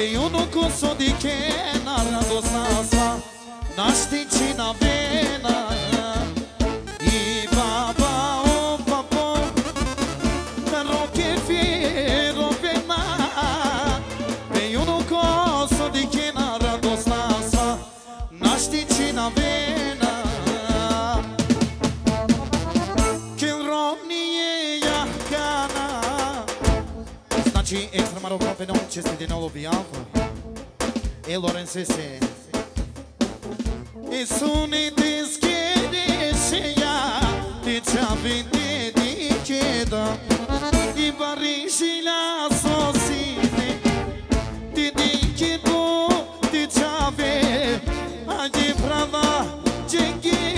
Периодо ко со дикена радосна сва, наштичи на вена. vedono që si din olo E Lorenzo isso E suni ti skjeri shia Ti qabin ti ti qeda I barri shila te Ti ti qebo ti qabe A de prava de gjë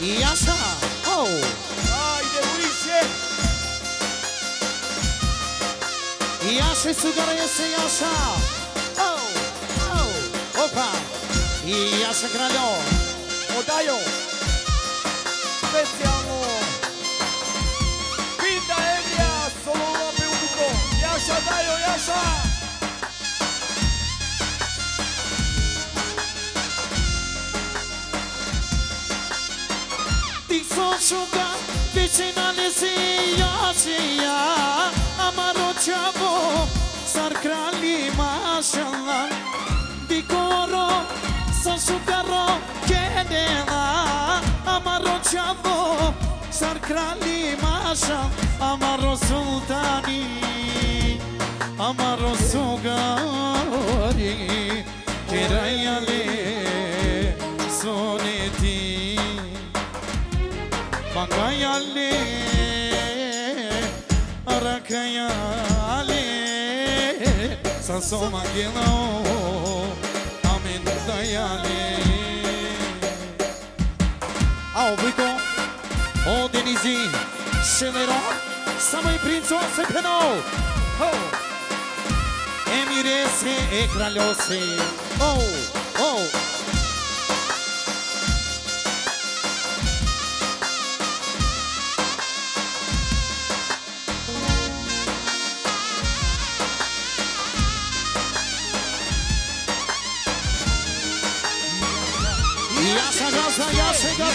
E acha! Oh. Ay, de Wiche. Yasa Sugari, esse Yasa. Oh. Oh. Opa. Yasa Gralho. Odayo. Pensiamo. É Pinta Evia, solo un pubblico. Yasa Dayo, acha! son shuka Vicina nisi jacia jo Amaro qavo Sar krali mashallah Dikoro Son shuka ro Kedena Amaro qavo Sar krali mashallah Amaro sultani Amaro sugari. Kirayale Soneti Soma gelo, amin dayali Au Brico, o Denizin, Şenera Самый принцессы пенал Эмиресы и кролесы Оу, оу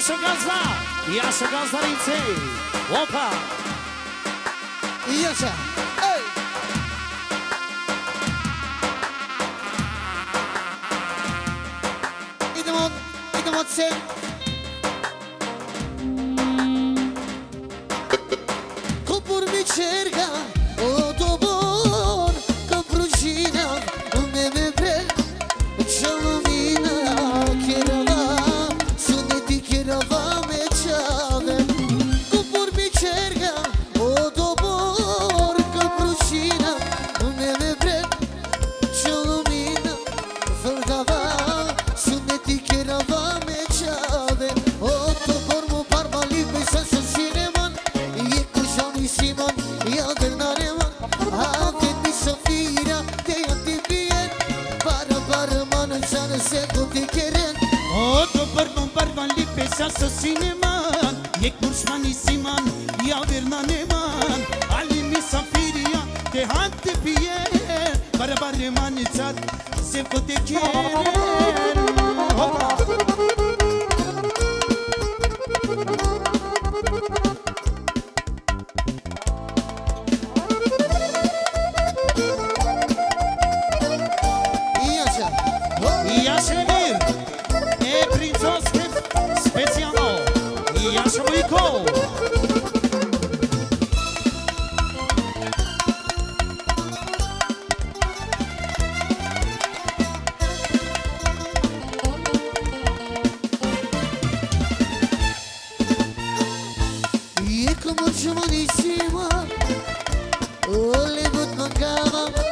Jasno gazda, jasno gazdarici, opa! I još ej! Idemo, idemo cijeli. mucho buenísimo. Hollywood con cava.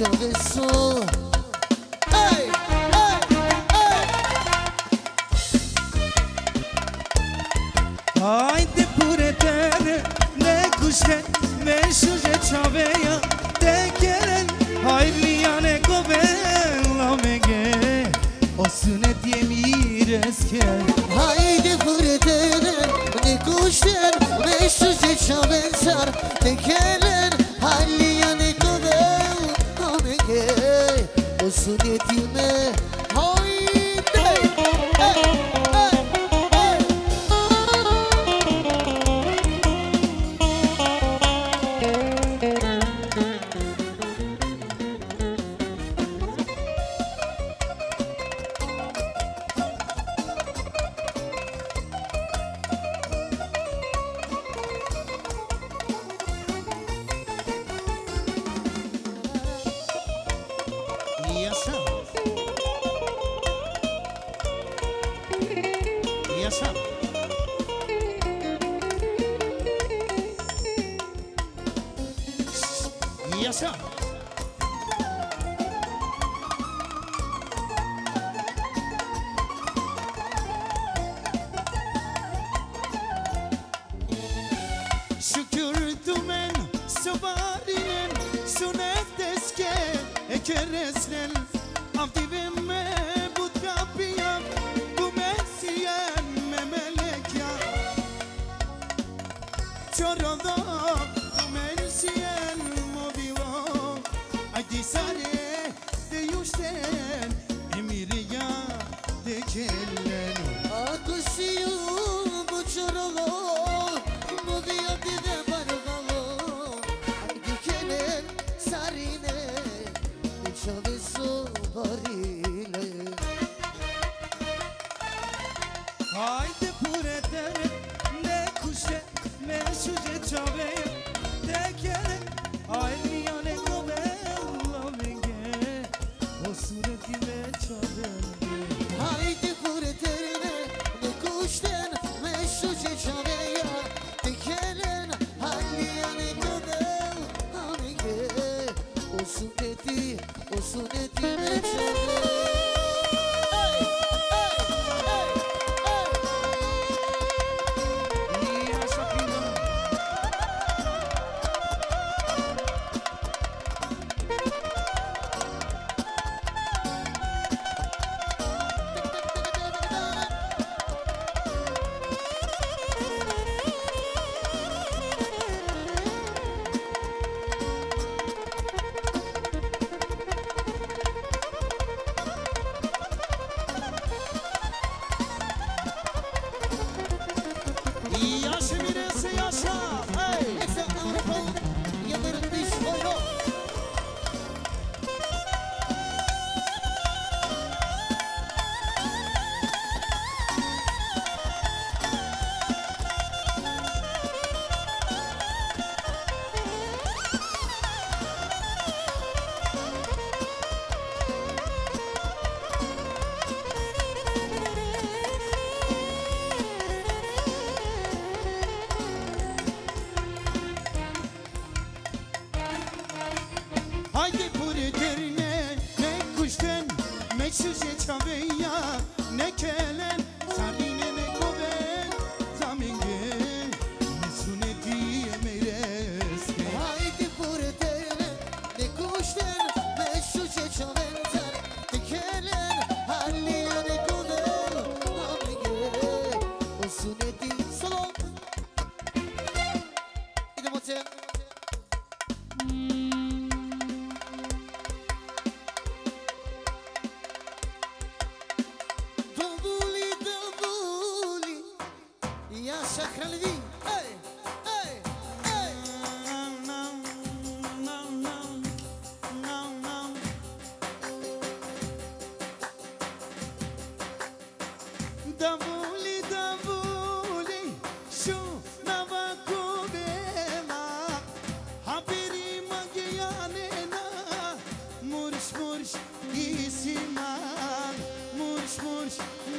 Paşa ve su Hey! Hey! Hey! Haydi puretere ne kuşre meşure çaveya tekeren hayırlı yane kobe lamege o sünet yemir eske haydi puretere ne kuşre meşure çaveya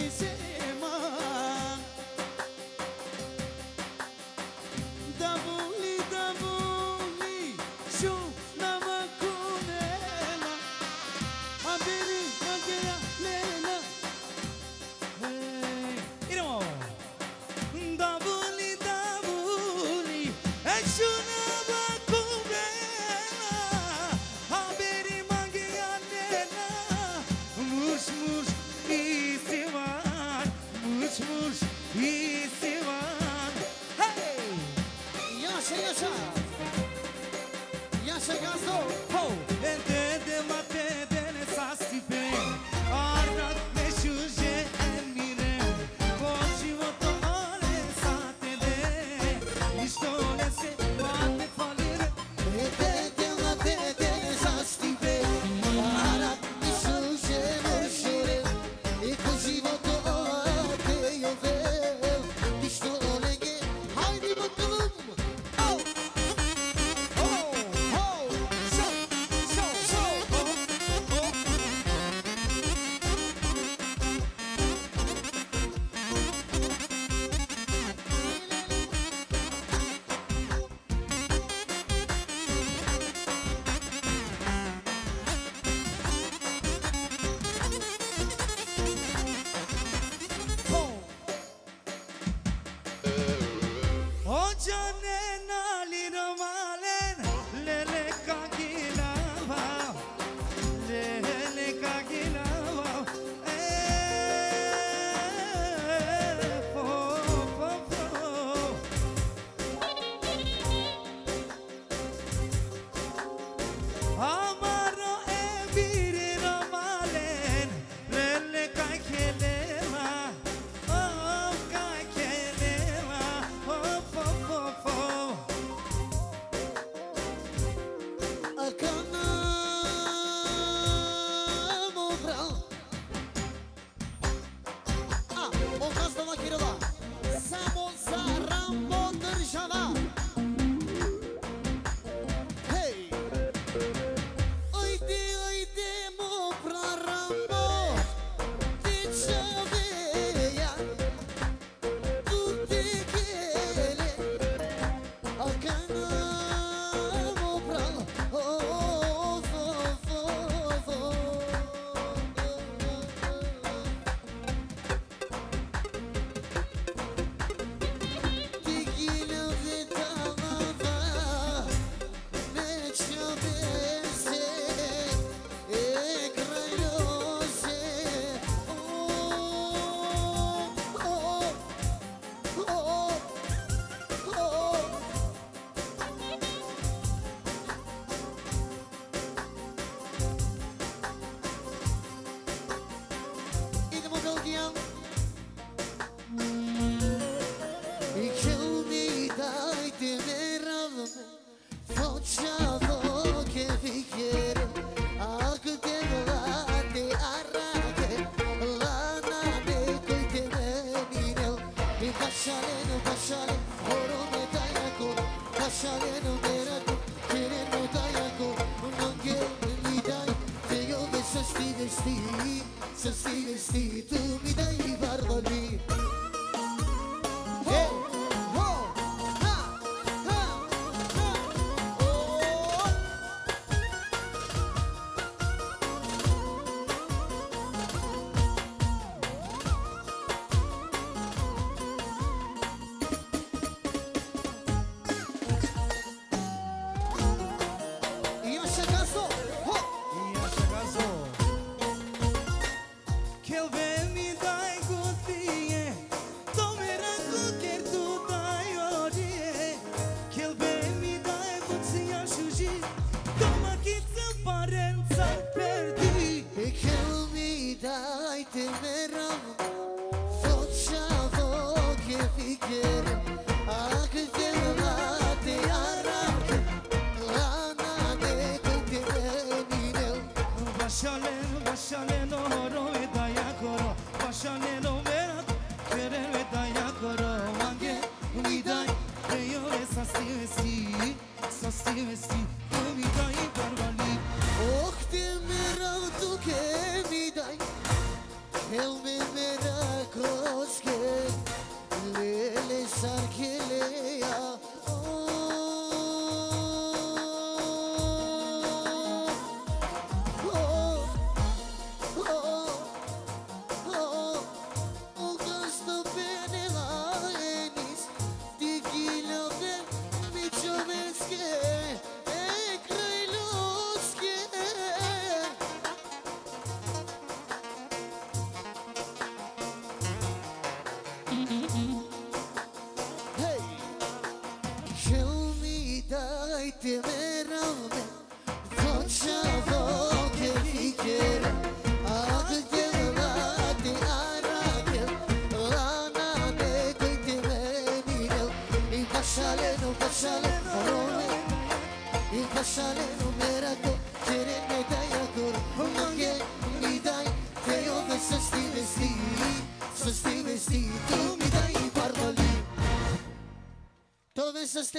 Holy Spirit.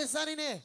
pensar, né?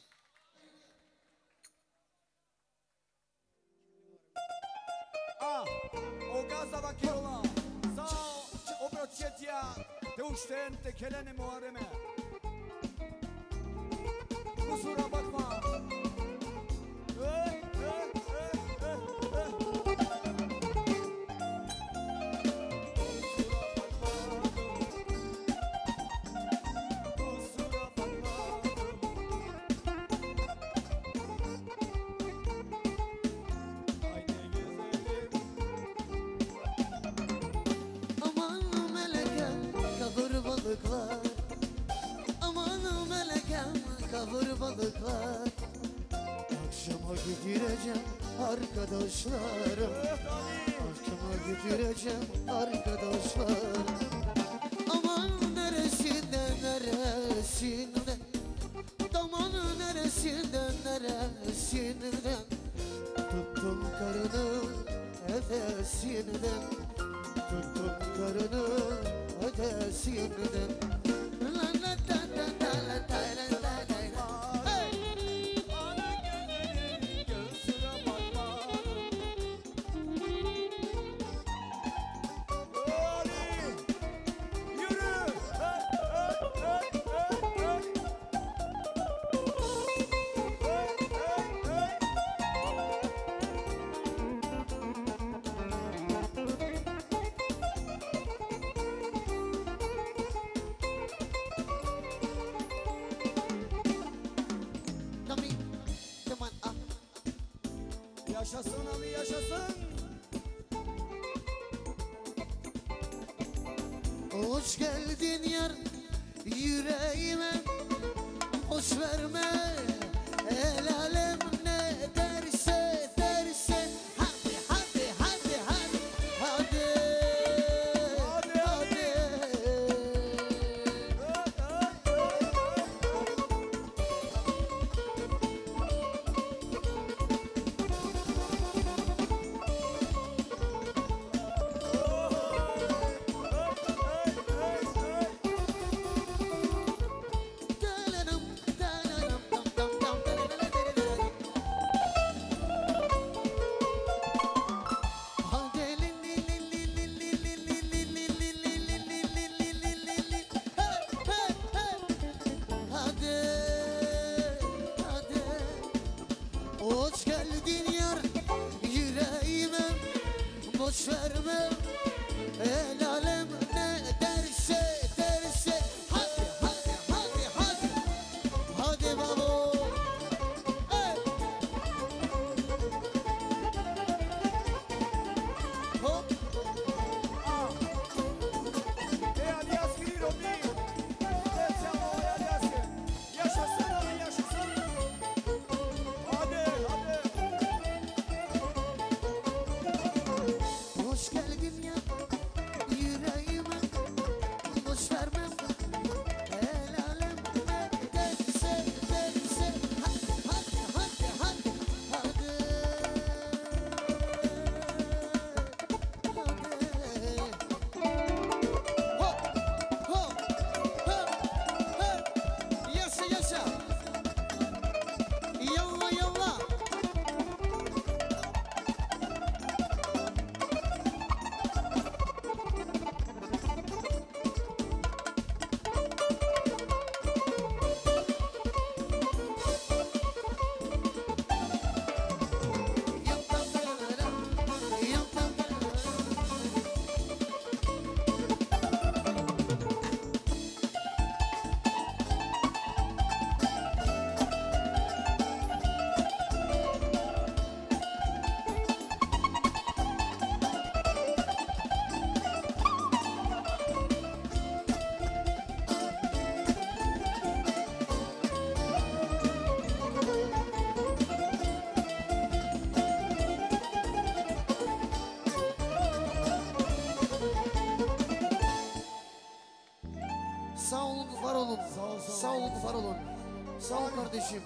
Sağ ol kardeşim.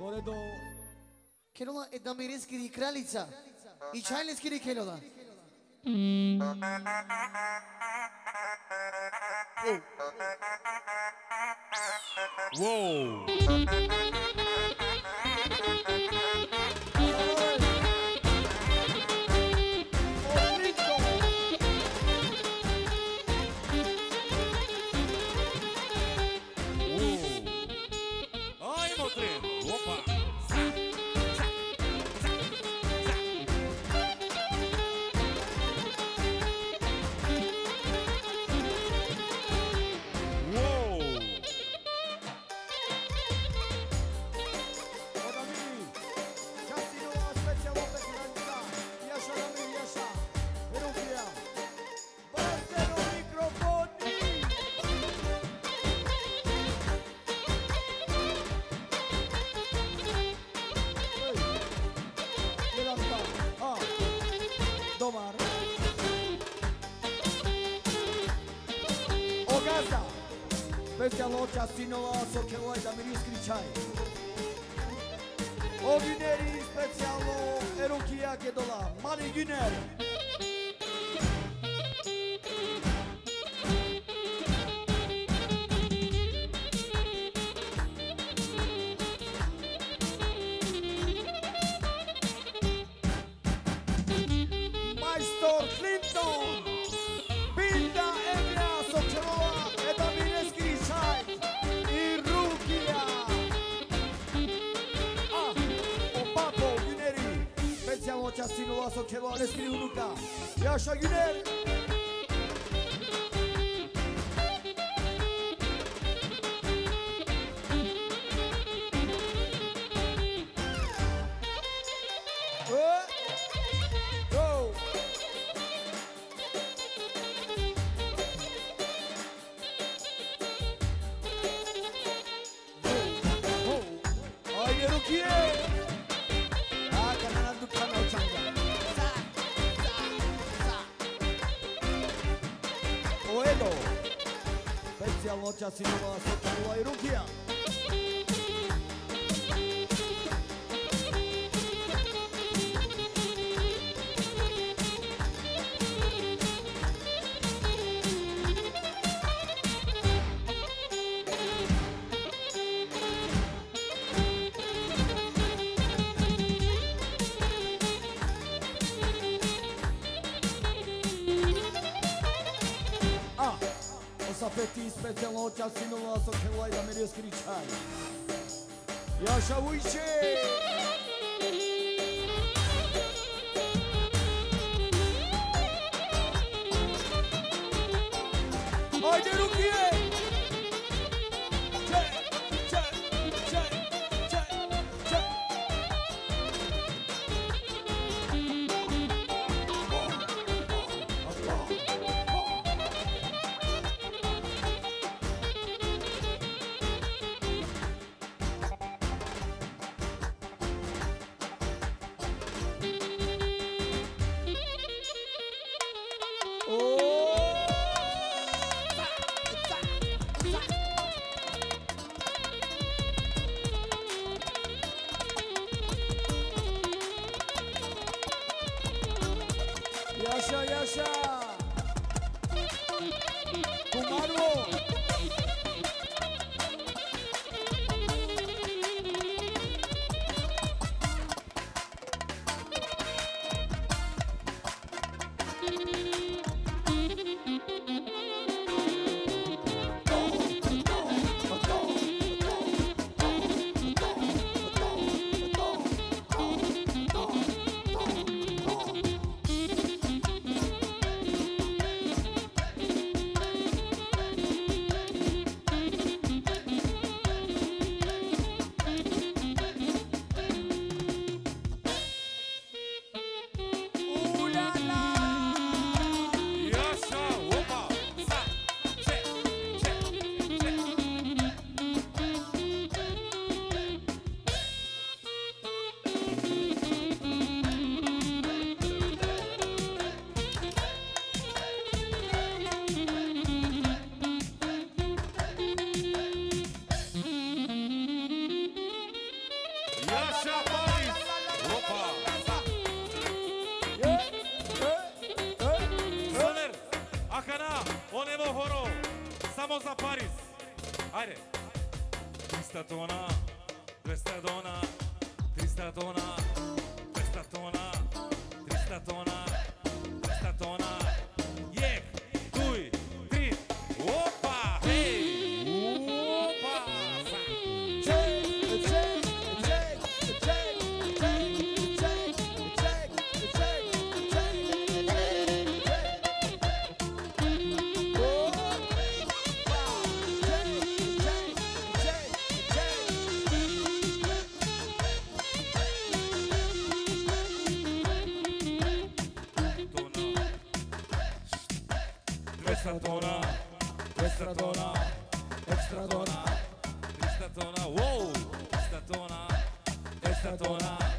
Горе до Kelola Edamireskiri kraljica. I Čajlinskiri Kelola. Отлично! Specijalno Častinova so Kelaj da mi iskričaj. Ordineri specijalno Erokija Gedola, Mani Güner. Chassi Nova, Sotano Airukia. descričanje. Ia așa, uite! Tatona. したとな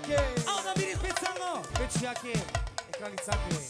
Jakie? A ona mi jest piecango! Być jakie? Ekranicakie.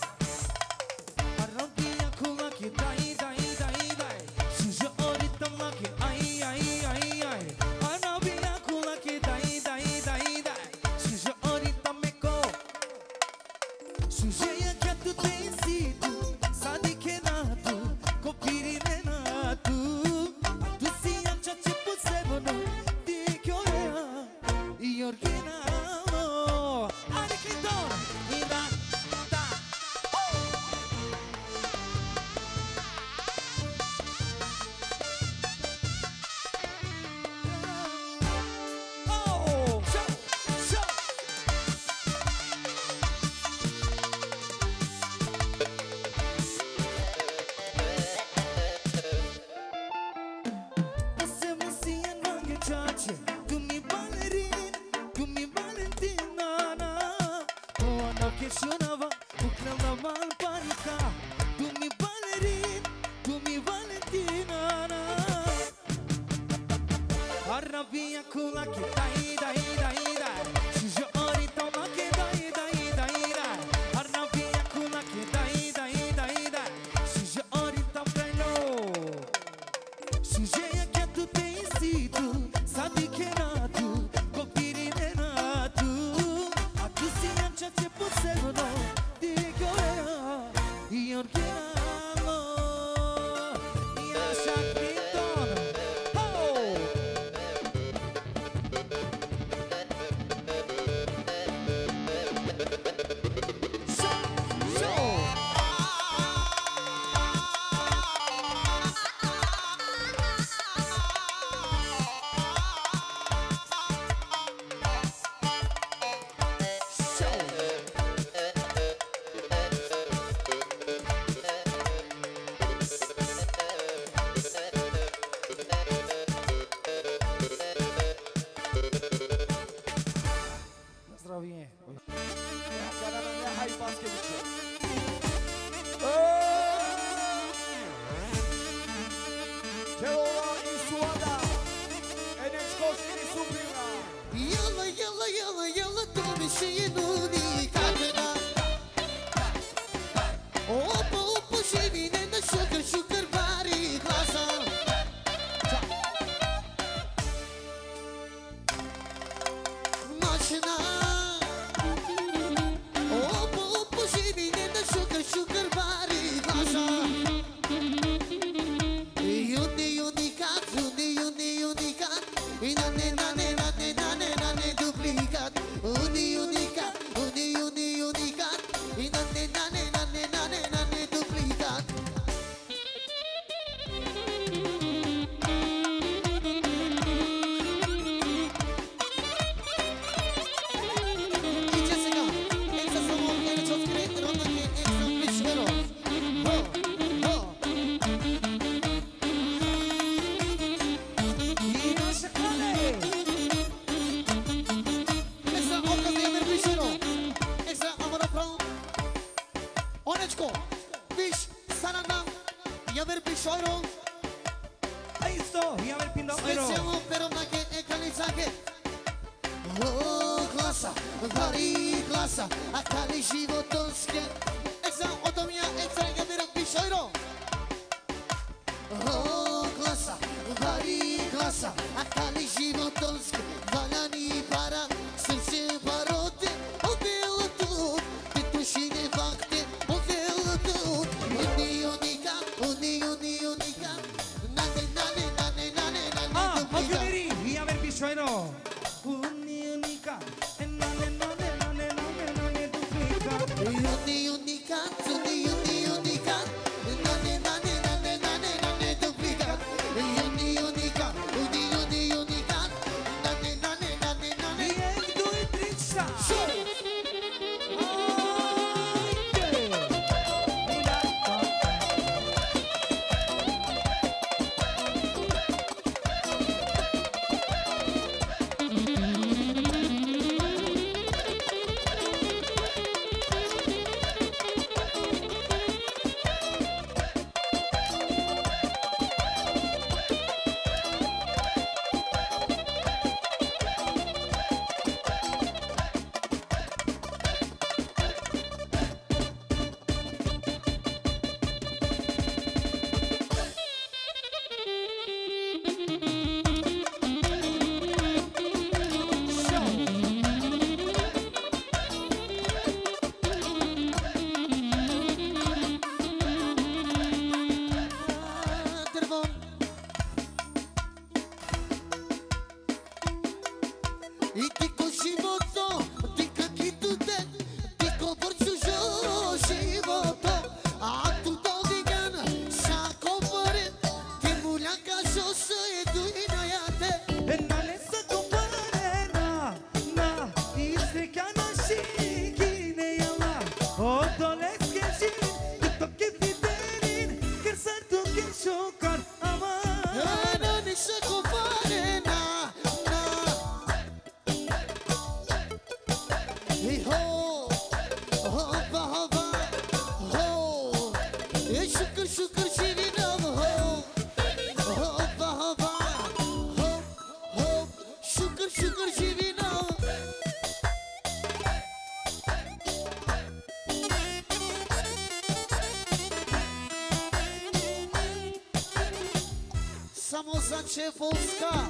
Cheerful Sky.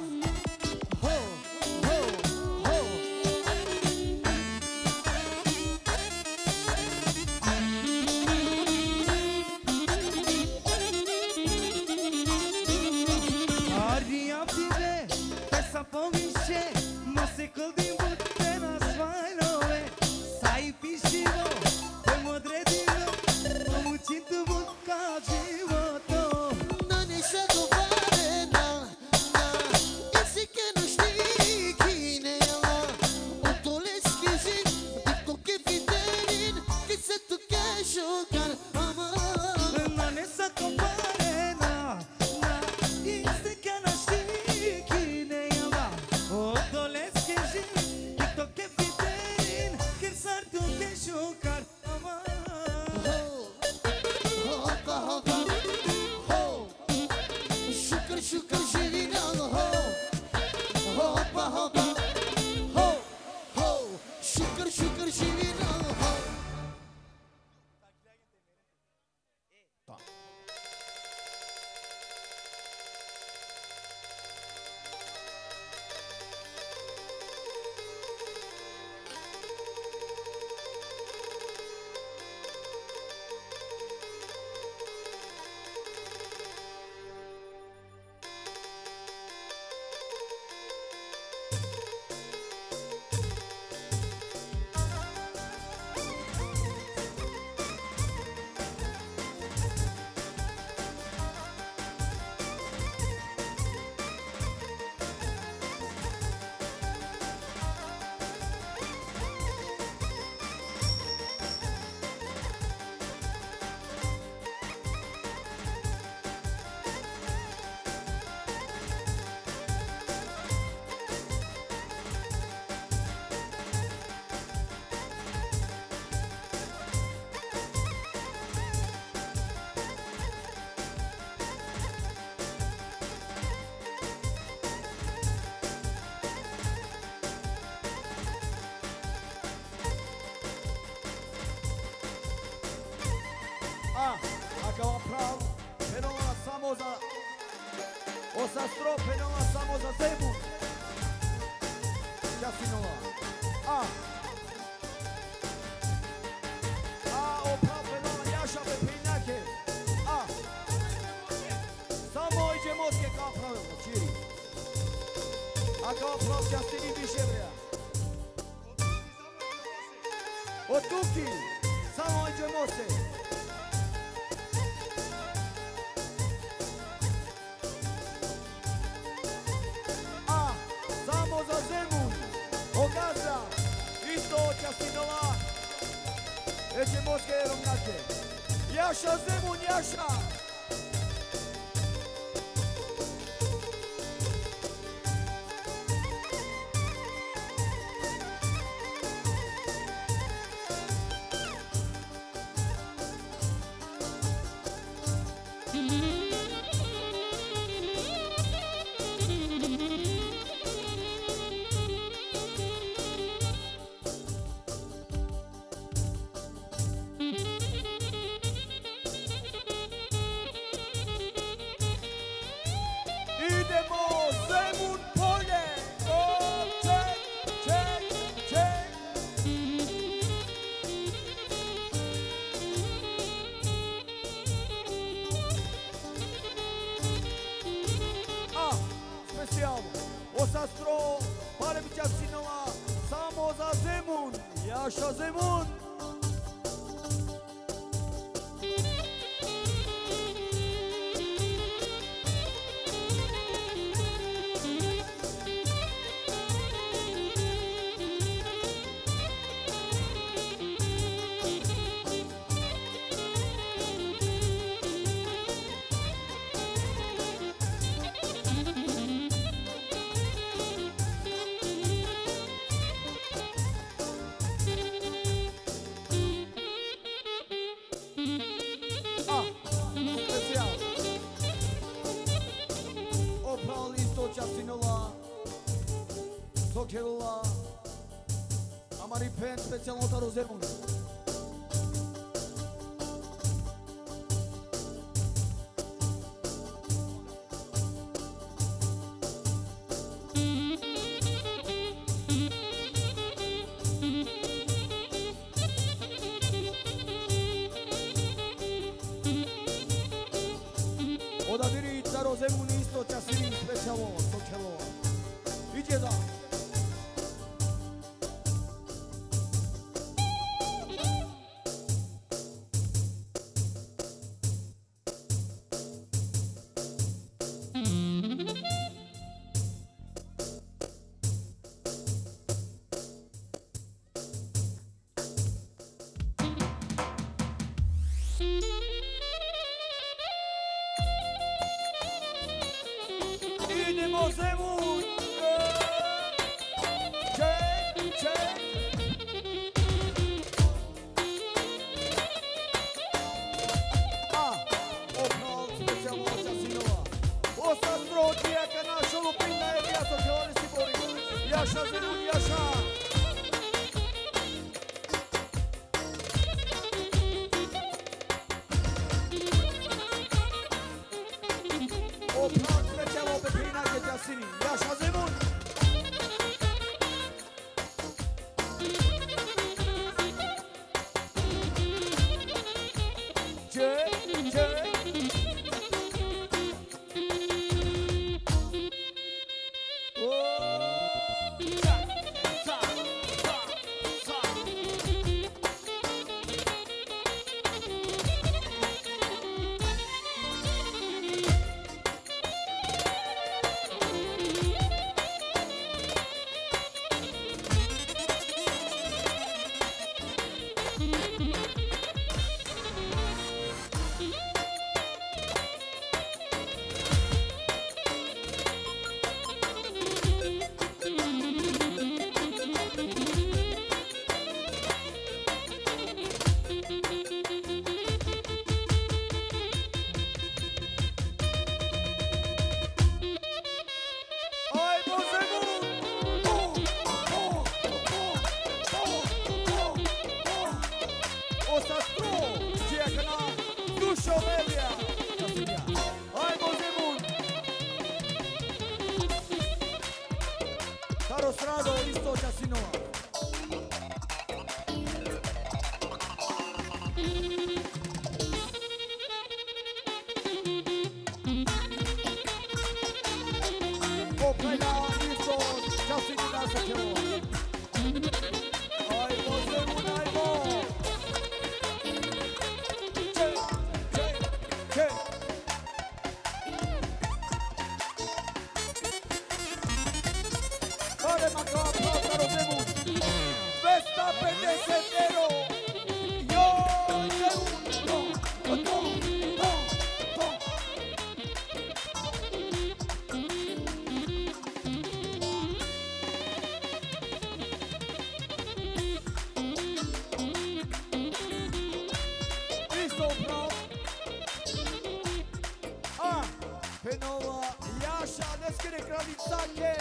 nossas tropas. Esse é um Yasha, Zinu Yasha. Penova, Jaša, neskere kralicake.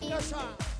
Jaša.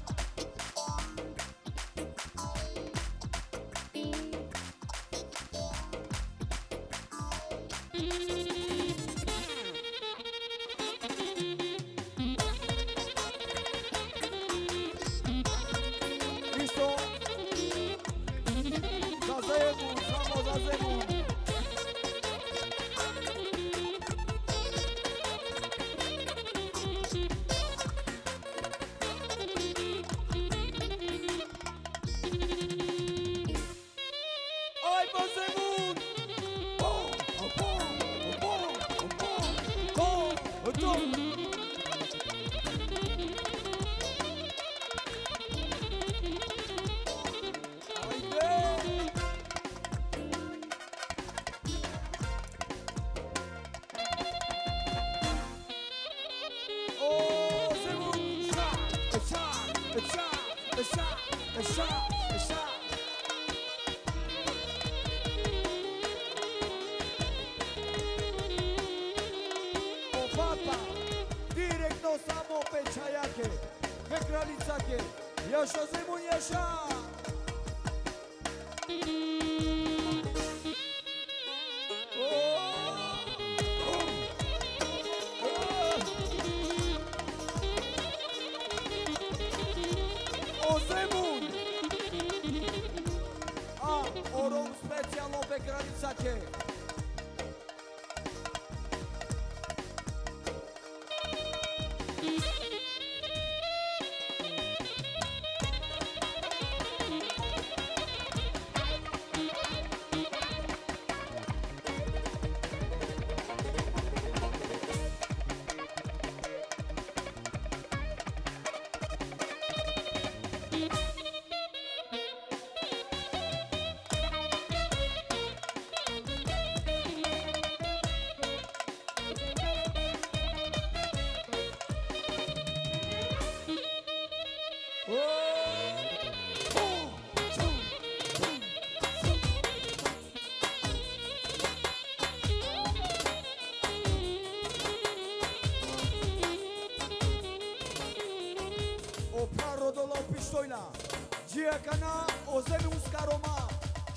Giacana Ozemi Uscaroma.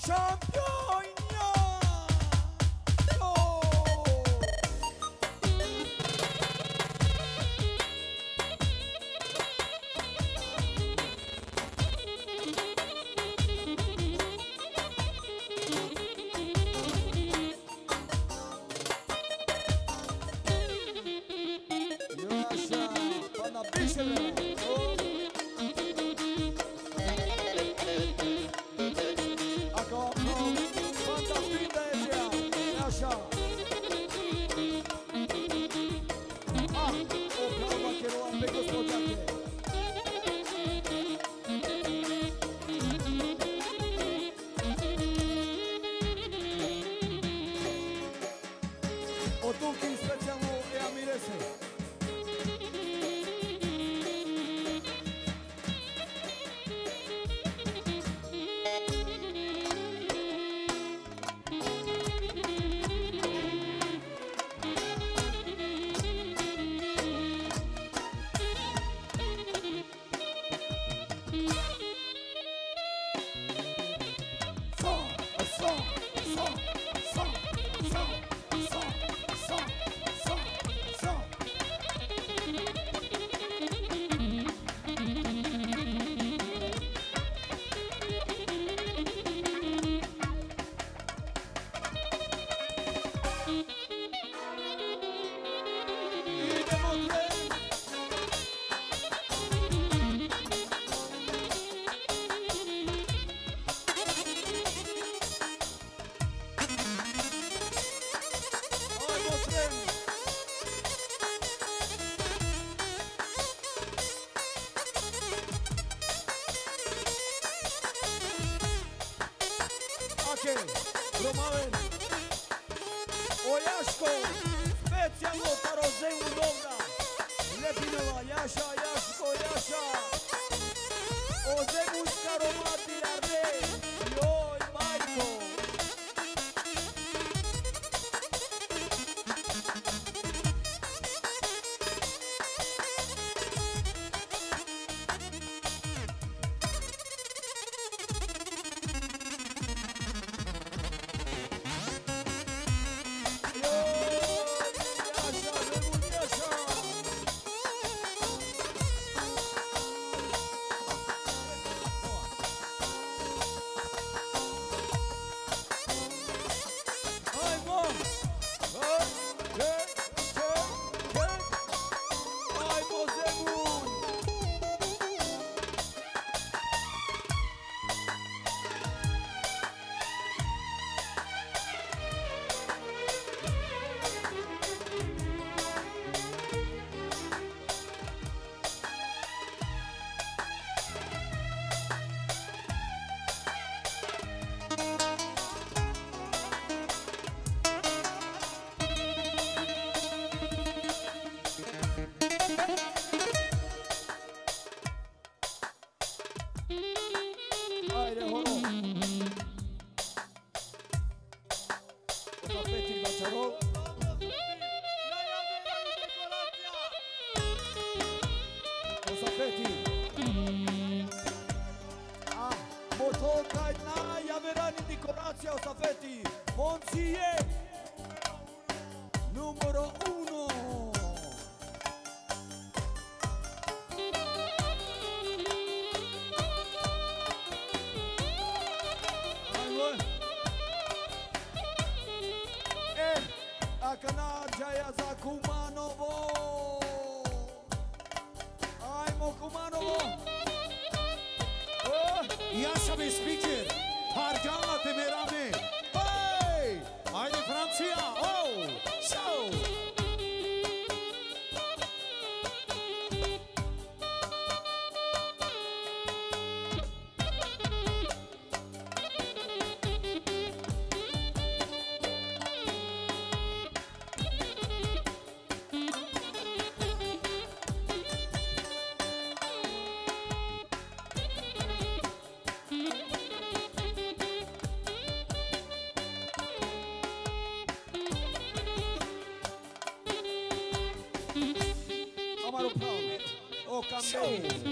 Championia! show.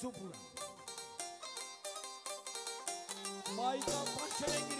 Supura. Majka pančerengri ma.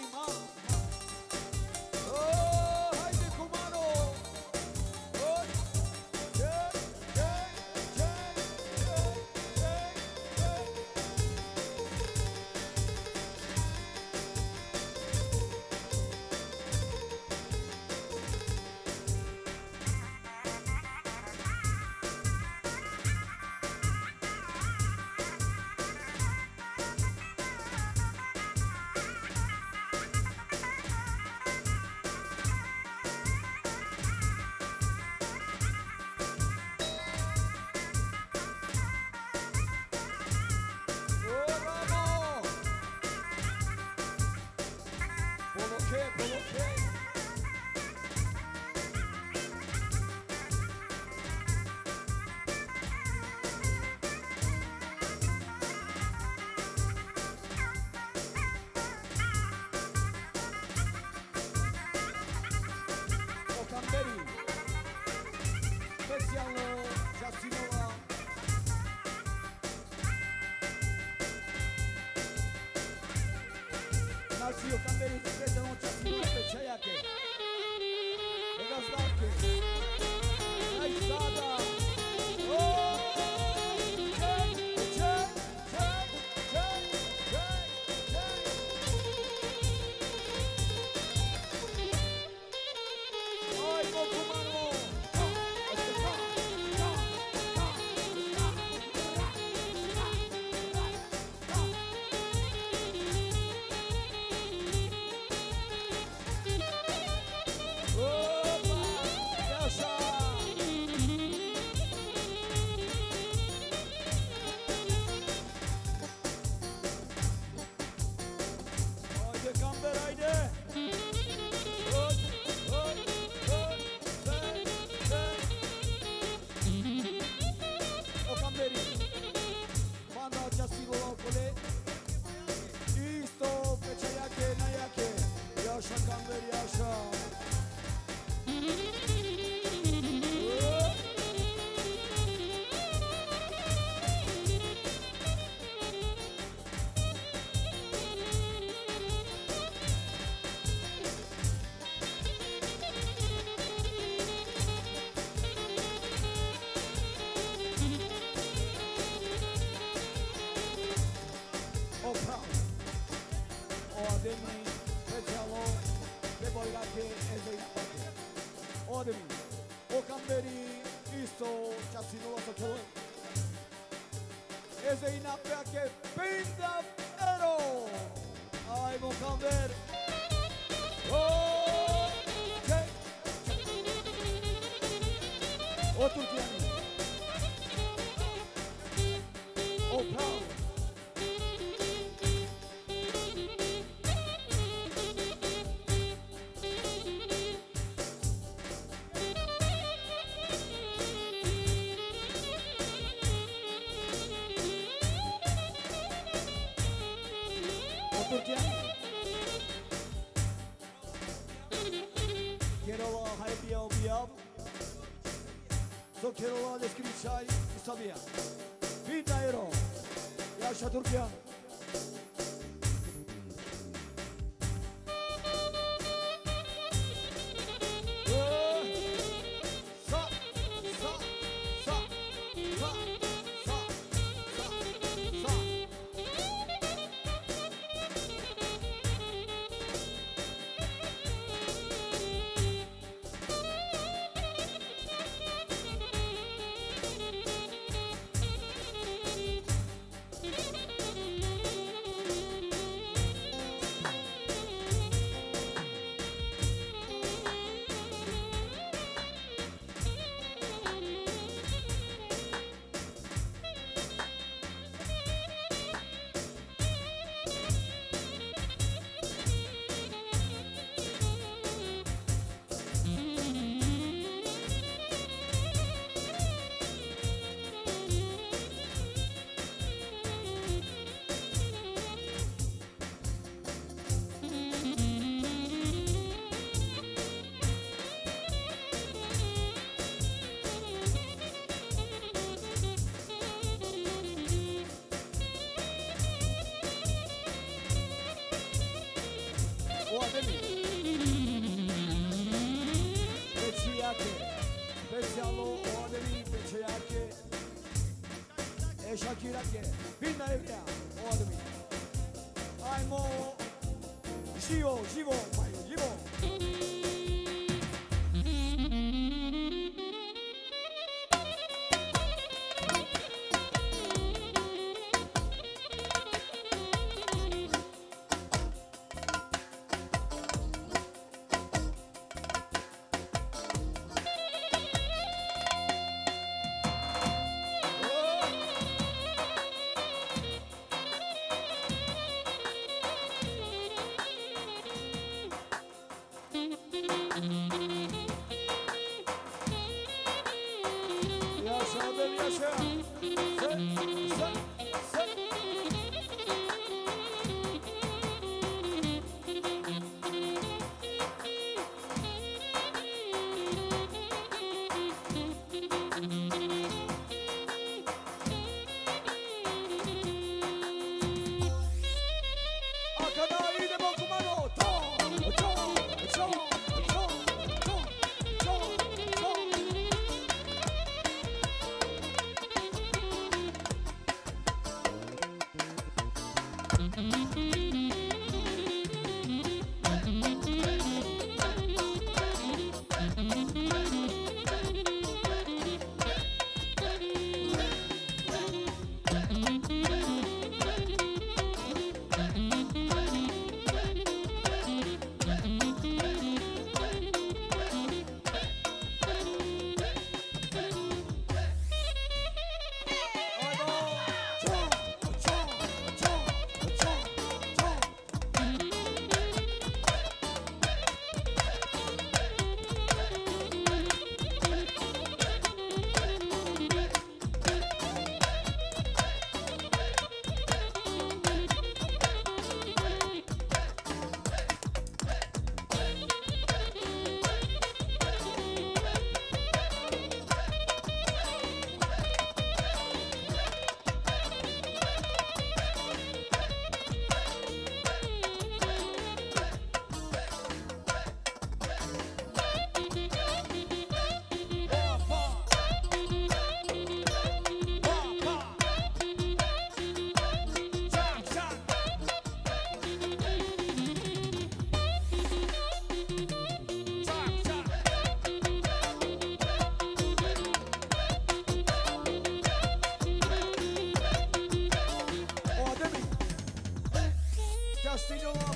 again. Madrid. Sabia. Bin Nairo. Yaşa Türkiye. きだけみんなで見た終わりはいもう死を死を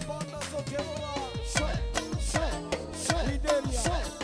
banda sokebra. Şe, şe, şe. Lider. Şe.